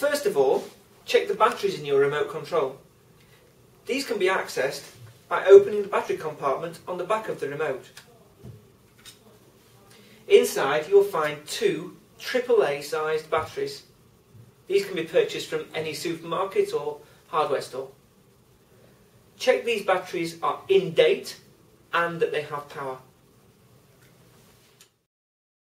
First of all, check the batteries in your remote control. These can be accessed by opening the battery compartment on the back of the remote. Inside you'll find two AAA sized batteries. These can be purchased from any supermarket or hardware store. Check these batteries are in date and that they have power.